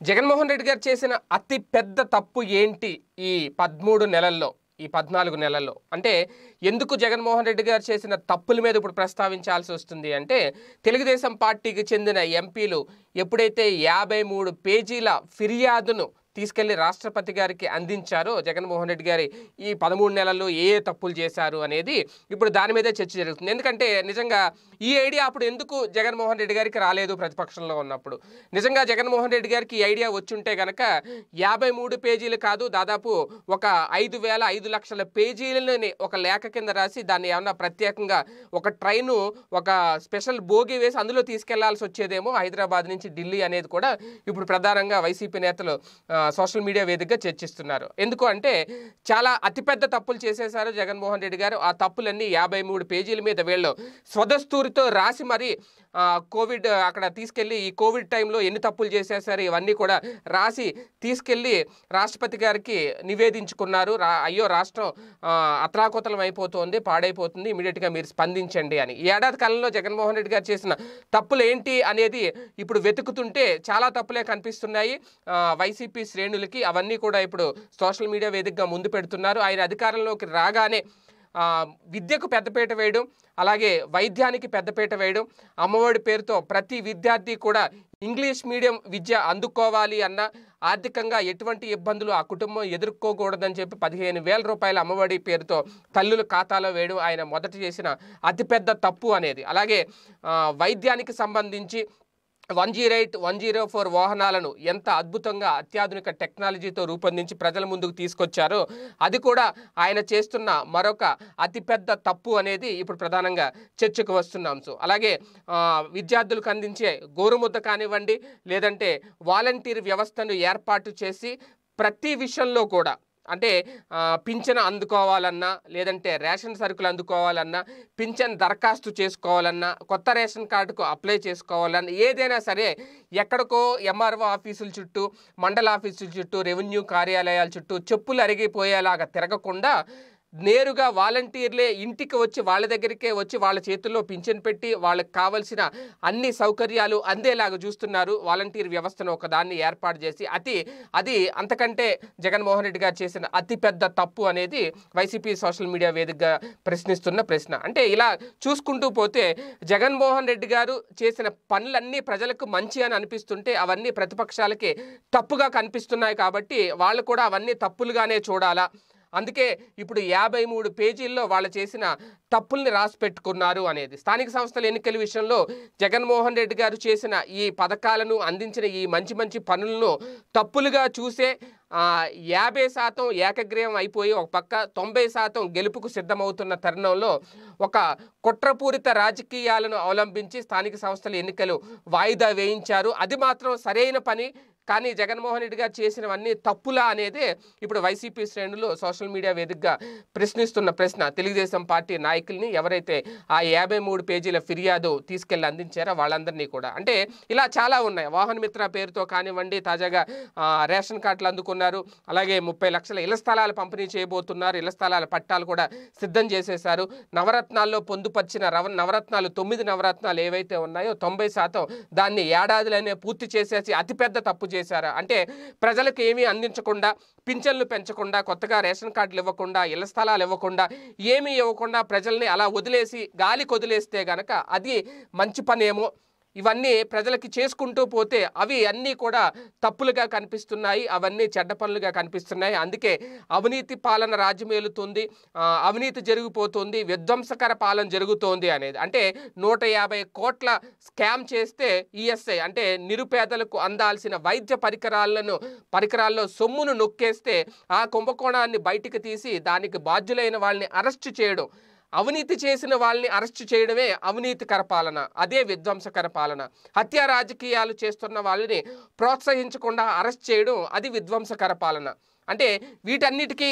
జగన్మోహన్ రెడ్డి గారు చేసిన అతి పెద్ద తప్పు ఏంటి ఈ పదమూడు నెలల్లో ఈ పద్నాలుగు నెలల్లో? అంటే ఎందుకు జగన్మోహన్ రెడ్డి గారు చేసిన తప్పుల మీద ఇప్పుడు ప్రస్తావించాల్సి వస్తుంది అంటే తెలుగుదేశం పార్టీకి చెందిన ఎంపీలు ఎప్పుడైతే యాభై మూడు పేజీల ఫిర్యాదును తీసుకెళ్ళి రాష్ట్రపతి గారికి అందించారో జగన్మోహన్ రెడ్డి గారి ఈ పదమూడు నెలల్లో ఏ ఏ తప్పులు చేశారు అనేది ఇప్పుడు దాని మీదే చర్చ జరుగుతుంది. ఎందుకంటే నిజంగా ఈ ఐడియా అప్పుడు ఎందుకు జగన్మోహన్ రెడ్డి గారికి రాలేదు ప్రతిపక్షంలో ఉన్నప్పుడు? నిజంగా జగన్మోహన్ రెడ్డి గారికి ఈ ఐడియా వచ్చుంటే గనక యాభై మూడు పేజీలు కాదు దాదాపు ఒక ఐదు వేల ఐదు లక్షల పేజీలని ఒక లేఖ కింద రాసి దాన్ని ఏమన్నా ప్రత్యేకంగా ఒక ట్రైను ఒక స్పెషల్ బోగి వేసి అందులో తీసుకెళ్ళాల్సి వచ్చేదేమో హైదరాబాద్ నుంచి ఢిల్లీ అనేది కూడా ఇప్పుడు ప్రధానంగా వైసీపీ నేతలు సోషల్ మీడియా వేదికగా చర్చిస్తున్నారు. ఎందుకు అంటే చాలా అతిపెద్ద తప్పులు చేసేశారు జగన్మోహన్ రెడ్డి గారు. ఆ తప్పులన్నీ యాభై మూడు పేజీల మీద వీళ్ళు స్వదస్తూరితో రాసి మరి కోవిడ్ అక్కడ తీసుకెళ్ళి ఈ కోవిడ్ టైంలో ఎన్ని తప్పులు చేసేసారు ఇవన్నీ కూడా రాసి తీసుకెళ్ళి రాష్ట్రపతి గారికి నివేదించుకున్నారు. రా అయ్యో రాష్ట్రం ఆ, అతలాకుతలం అయిపోతుంది పాడైపోతుంది ఇమీడియట్గా మీరు స్పందించండి అని. ఈ ఏడాది కాలంలో జగన్మోహన్ రెడ్డి గారు చేసిన తప్పులు ఏంటి అనేది ఇప్పుడు వెతుకుతుంటే చాలా తప్పులే కనిపిస్తున్నాయి. వైసీపీ శ్రేణులకి అవన్నీ కూడా ఇప్పుడు సోషల్ మీడియా వేదికగా ముందు పెడుతున్నారు. ఆయన అధికారంలోకి రాగానే విద్యకు పెద్దపీట వేయడం అలాగే వైద్యానికి పెద్దపీట వేయడం అమ్మఒడి పేరుతో ప్రతి విద్యార్థి కూడా ఇంగ్లీష్ మీడియం విద్య అందుకోవాలి అన్న ఆర్థికంగా ఎటువంటి ఇబ్బందులు ఆ కుటుంబం ఎదుర్కోకూడదని చెప్పి పదిహేను వేల రూపాయల అమ్మఒడి పేరుతో తల్లుల ఖాతాలో వేయడం ఆయన మొదట చేసిన అతిపెద్ద తప్పు అనేది. అలాగే వైద్యానికి సంబంధించి one zero eight one zero four వాహనాలను ఎంత అద్భుతంగా అత్యాధునిక టెక్నాలజీతో రూపొందించి ప్రజల ముందుకు తీసుకొచ్చారో అది కూడా ఆయన చేస్తున్న మరొక అతిపెద్ద తప్పు అనేది ఇప్పుడు ప్రధానంగా చర్చకు వస్తున్న. అంశం అలాగే విద్యార్థులకు అందించే గోరుముద్ద కానివ్వండి లేదంటే వాలంటీర్ వ్యవస్థను ఏర్పాటు చేసి ప్రతి విషయంలో కూడా అంటే పింఛన్ అందుకోవాలన్నా లేదంటే రేషన్ సరుకులు అందుకోవాలన్నా పింఛన్ దరఖాస్తు చేసుకోవాలన్నా కొత్త రేషన్ కార్డుకు అప్లై చేసుకోవాలన్నా ఏదైనా సరే ఎక్కడికో ఎంఆర్ఓ ఆఫీసుల చుట్టూ మండల ఆఫీసుల చుట్టూ రెవెన్యూ కార్యాలయాల చుట్టూ చెప్పులు అరిగిపోయేలాగా తిరగకుండా నేరుగా వాలంటీర్లే ఇంటికి వచ్చి వాళ్ళ దగ్గరికే వచ్చి వాళ్ళ చేతుల్లో పింఛన్ పెట్టి వాళ్ళకి కావలసిన అన్ని సౌకర్యాలు అందేలాగా చూస్తున్నారు వాలంటీర్ వ్యవస్థను ఒకదాన్ని ఏర్పాటు చేసి. అతి అది అంతకంటే జగన్మోహన్ రెడ్డి గారు చేసిన అతిపెద్ద తప్పు అనేది వైసీపీ సోషల్ మీడియా వేదికగా ప్రశ్నిస్తున్న ప్రశ్న. అంటే ఇలా చూసుకుంటూ పోతే జగన్మోహన్ రెడ్డి గారు చేసిన పనులన్నీ ప్రజలకు మంచి అని అనిపిస్తుంటే అవన్నీ ప్రతిపక్షాలకి తప్పుగా కనిపిస్తున్నాయి కాబట్టి వాళ్ళు కూడా అవన్నీ తప్పులుగానే చూడాలా? అందుకే ఇప్పుడు యాభై మూడు పేజీల్లో వాళ్ళు చేసిన తప్పుల్ని రాసి పెట్టుకున్నారు అనేది. స్థానిక సంస్థల ఎన్నికల విషయంలో జగన్మోహన్ రెడ్డి గారు చేసిన ఈ పథకాలను అందించిన ఈ మంచి మంచి పనులను తప్పులుగా చూసే యాభై శాతం ఏకగ్రీవం అయిపోయి ఒక పక్క తొంభై శాతం గెలుపుకు సిద్ధమవుతున్న తరుణంలో ఒక కుట్రపూరిత రాజకీయాలను అవలంబించి స్థానిక సంస్థల ఎన్నికలు వాయిదా వేయించారు. అది మాత్రం సరైన పని కానీ జగన్మోహన్ రెడ్డి గారు చేసినవన్నీ తప్పులా అనేది ఇప్పుడు వైసీపీ శ్రేణులు సోషల్ మీడియా వేదికగా ప్రశ్నిస్తున్న ప్రశ్న. తెలుగుదేశం పార్టీ నాయకుల్ని ఎవరైతే ఆ యాభై మూడు పేజీల ఫిర్యాదు తీసుకెళ్ళి అందించారో వాళ్ళందరినీ కూడా. అంటే ఇలా చాలా ఉన్నాయి. వాహన మిత్ర పేరుతో కానివ్వండి తాజాగా రేషన్ కార్డులు అందుకున్నారు. అలాగే ముప్పై లక్షల ఇళ్ళ స్థలాలు పంపిణీ చేయబోతున్నారు. ఇళ్ళ స్థలాల పట్టాలు కూడా సిద్ధం చేసేశారు. నవరత్నాల్లో పొందుపరిచిన రవ నవరత్నాలు తొమ్మిది నవరత్నాలు ఏవైతే ఉన్నాయో తొంభై శాతం దాన్ని ఏడాదిలోనే పూర్తి చేసేసి అతిపెద్ద తప్పు చేశారా? అంటే ప్రజలకు ఏమీ అందించకుండా పింఛన్లు పెంచకుండా కొత్తగా రేషన్ కార్డులు ఇవ్వకుండా ఇళ్ళ స్థలాలు ఇవ్వకుండా ఏమీ ఇవ్వకుండా ప్రజల్ని అలా వదిలేసి గాలికి వదిలేస్తే గనక అది మంచి పనేమో. ఇవన్నీ ప్రజలకి చేసుకుంటూ పోతే అవి అన్నీ కూడా తప్పులుగా కనిపిస్తున్నాయి అవన్నీ చెడ్డ పనులుగా కనిపిస్తున్నాయి. అందుకే అవినీతి పాలన రాజ్యమేలుతుంది అవినీతి జరిగిపోతుంది విధ్వంసకర పాలన జరుగుతోంది అనేది. అంటే నూట యాభై కోట్ల స్కామ్ చేస్తే ఈఎస్ఐ అంటే నిరుపేదలకు అందాల్సిన వైద్య పరికరాలను పరికరాల్లో సొమ్మును నొక్కేస్తే ఆ కుంభకోణాన్ని బయటికి తీసి దానికి బాధ్యులైన వాళ్ళని అరెస్టు చేయడం. అవినీతి చేసిన వాళ్ళని అరెస్ట్ చేయడమే అవినీతికర పాలన అదే విధ్వంసకర పాలన. హత్య రాజకీయాలు చేస్తున్న వాళ్ళని ప్రోత్సహించకుండా అరెస్ట్ చేయడం అది విధ్వంసకర పాలన. అంటే వీటన్నిటికీ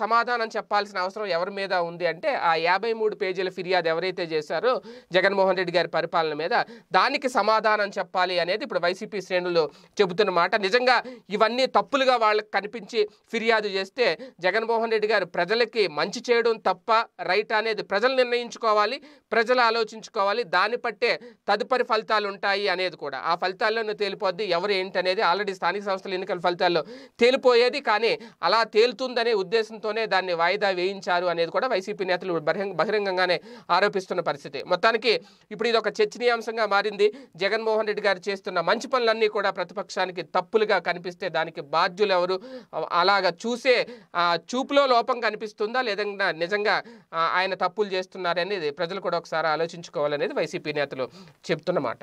సమాధానం చెప్పాల్సిన అవసరం ఎవరి మీద ఉంది అంటే ఆ యాభై మూడు పేజీల ఫిర్యాదు ఎవరైతే చేశారో జగన్మోహన్ రెడ్డి గారి పరిపాలన మీద దానికి సమాధానం చెప్పాలి అనేది ఇప్పుడు వైసీపీ శ్రేణులు చెబుతున్న మాట. నిజంగా ఇవన్నీ తప్పులుగా వాళ్ళకి కనిపించి ఫిర్యాదు చేస్తే జగన్మోహన్ రెడ్డి గారు ప్రజలకి మంచి చేయడం తప్ప రైట్ అనేది ప్రజలు నిర్ణయించుకోవాలి ప్రజలు ఆలోచించుకోవాలి. దాన్ని పట్టే తదుపరి ఫలితాలు ఉంటాయి అనేది కూడా. ఆ ఫలితాల్లోనే తేలిపోద్ది. ఎవరు ఏంటి అనేది ఆల్రెడీ స్థానిక సంస్థల ఎన్నికల ఫలితాల్లో తేలిపోయేది కానీ అలా తేలుతుందనే ఉద్దేశంతోనే దాన్ని వాయిదా వేయించారు అనేది కూడా వైసీపీ నేతలు బహిరంగ బహిరంగంగానే ఆరోపిస్తున్న పరిస్థితి. మొత్తానికి ఇప్పుడు ఇది ఒక చర్చనీయాంశంగా మారింది. జగన్మోహన్ రెడ్డి గారు చేస్తున్న మంచి పనులన్నీ కూడా ప్రతిపక్షానికి తప్పులుగా కనిపిస్తే దానికి బాధ్యులు ఎవరు అలాగా చూసే చూపులో లోపం కనిపిస్తుందా? లేదంటే నిజంగా ఆయన తప్పులు చేస్తున్నారనేది ప్రజలు కూడా ఒకసారి ఆలోచించుకోవాలనేది వైసీపీ నేతలు చెప్తున్నమాట